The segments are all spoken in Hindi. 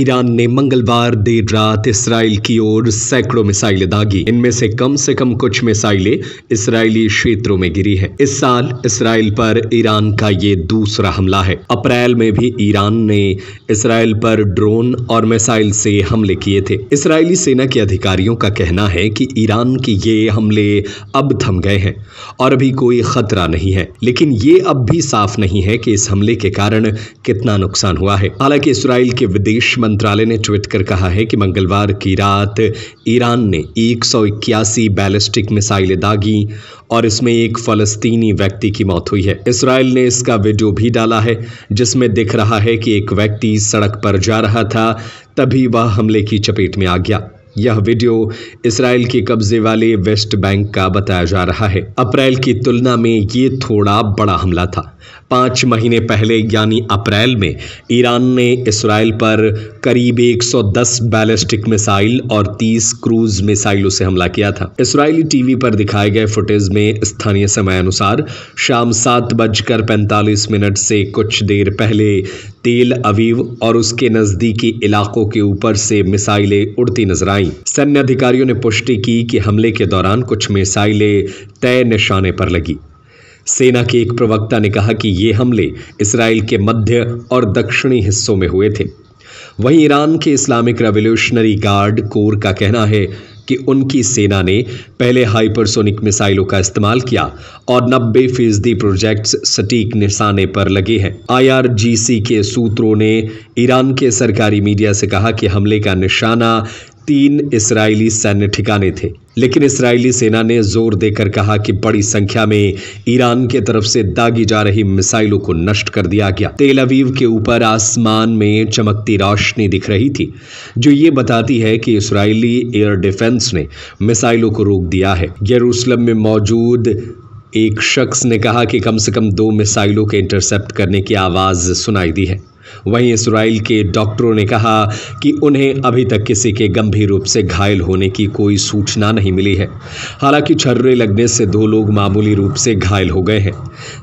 ईरान ने मंगलवार देर रात इसराइल की ओर सैकड़ों मिसाइलें दागी। इनमें से कम से कम कुछ मिसाइलें इसराइली क्षेत्रों में गिरी हैं। इस साल इसराइल पर ईरान का ये दूसरा हमला है। अप्रैल में भी ईरान ने इसराइल पर ड्रोन और मिसाइल से हमले किए थे। इसराइली सेना के अधिकारियों का कहना है कि ईरान के ये हमले अब थम गए हैं और अभी कोई खतरा नहीं है। लेकिन ये अब भी साफ़ नहीं है कि इस हमले के कारण कितना नुकसान हुआ है। हालाँकि इसराइल के विदेश मंत्रालय ने ट्वीट कर कहा है कि मंगलवार की रात ईरान ने एक सौ इक्यासी बैलिस्टिक मिसाइलें दागी और इसमें एक फलस्तीनी व्यक्ति की मौत हुई है। इसराइल ने इसका वीडियो भी डाला है, जिसमें दिख रहा है कि एक व्यक्ति सड़क पर जा रहा था, तभी वह हमले की चपेट में आ गया। यह वीडियो इसराइल के कब्जे वाले वेस्ट बैंक का बताया जा रहा है। अप्रैल की तुलना में ये थोड़ा बड़ा हमला था। पाँच महीने पहले, यानी अप्रैल में, ईरान ने इसराइल पर करीब 110 बैलिस्टिक मिसाइल और 30 क्रूज मिसाइलों से हमला किया था। इसराइली टीवी पर दिखाए गए फुटेज में स्थानीय समय अनुसार, शाम सात बजकर पैंतालीस मिनट से कुछ देर पहले, तेल अवीव और उसके नजदीकी इलाकों के ऊपर से मिसाइलें उड़ती नज़र आई। सैन्य अधिकारियों ने पुष्टि की कि हमले के दौरान कुछ मिसाइलें तय निशाने पर लगी। सेना के एक प्रवक्ता ने कहा कि ये हमले इसराइल के मध्य और दक्षिणी हिस्सों में हुए थे। वहीं ईरान के इस्लामिक रेवोल्यूशनरी गार्ड कोर का कहना है कि उनकी सेना ने पहले हाइपरसोनिक मिसाइलों का इस्तेमाल किया और 90 फ़ीसदी प्रोजेक्ट्स सटीक निशाने पर लगे हैं। आईआरजीसी के सूत्रों ने ईरान के सरकारी मीडिया से कहा कि हमले का निशाना तीन इसराइली सैन्य ठिकाने थे, लेकिन इसराइली सेना ने ज़ोर देकर कहा कि बड़ी संख्या में ईरान के तरफ़ से दागी जा रही मिसाइलों को नष्ट कर दिया गया। तेल अवीव के ऊपर आसमान में चमकती रोशनी दिख रही थी, जो ये बताती है कि इसराइली एयर डिफेंस ने मिसाइलों को रोक दिया है। यरूशलेम में मौजूद एक शख्स ने कहा कि कम से कम दो मिसाइलों के इंटरसेप्ट करने की आवाज़ सुनाई दी है। वहीं इसराइल के डॉक्टरों ने कहा कि उन्हें अभी तक किसी के गंभीर रूप से घायल होने की कोई सूचना नहीं मिली है। हालाँकि छर्रे लगने से दो लोग मामूली रूप से घायल हो गए हैं।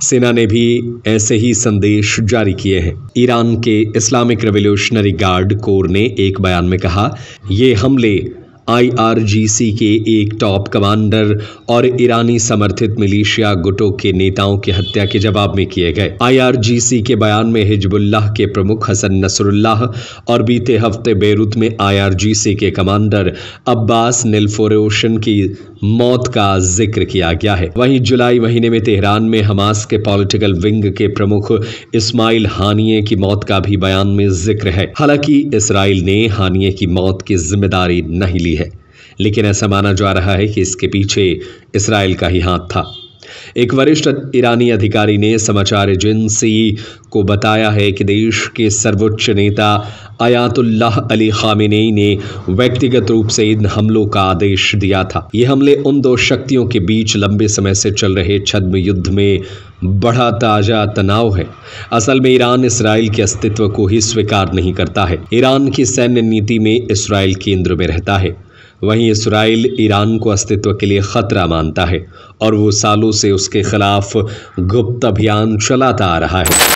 सेना ने भी ऐसे ही संदेश जारी किए हैं। ईरान के इस्लामिक रेवोल्यूशनरी गार्ड कोर ने एक बयान में कहा, ये हमले आईआरजीसी के एक टॉप कमांडर और ईरानी समर्थित मिलिशिया गुटों के नेताओं की हत्या के जवाब में किए गए। आईआरजीसी के बयान में हिजबुल्लाह के प्रमुख हसन नसरुल्लाह और बीते हफ़्ते बेरूत में आईआरजीसी के कमांडर अब्बास निलफोरोशन की मौत का ज़िक्र किया गया है। वहीं जुलाई महीने में तेहरान में हमास के पॉलिटिकल विंग के प्रमुख इस्माइल हानिये की मौत का भी बयान में ज़िक्र है। हालाँकि इसराइल ने हानिये की मौत की ज़िम्मेदारी नहीं ली है। लेकिन ऐसा माना जा रहा है कि इसके पीछे इसराइल का ही हाथ था। एक वरिष्ठ ईरानी अधिकारी ने समाचार एजेंसी को बताया है कि देश के सर्वोच्च नेता आयातुल्लाह अली खामिनेई ने व्यक्तिगत रूप से इन हमलों का आदेश दिया था। ये हमले उन दो शक्तियों के बीच लंबे समय से चल रहे छद्म युद्ध में बड़ा ताज़ा तनाव है। असल में ईरान इसराइल के अस्तित्व को ही स्वीकार नहीं करता है। ईरान की सैन्य नीति में इसराइल केंद्र में रहता है। वहीं इसराइल ईरान को अस्तित्व के लिए खतरा मानता है और वो सालों से उसके खिलाफ गुप्त अभियान चलाता आ रहा है।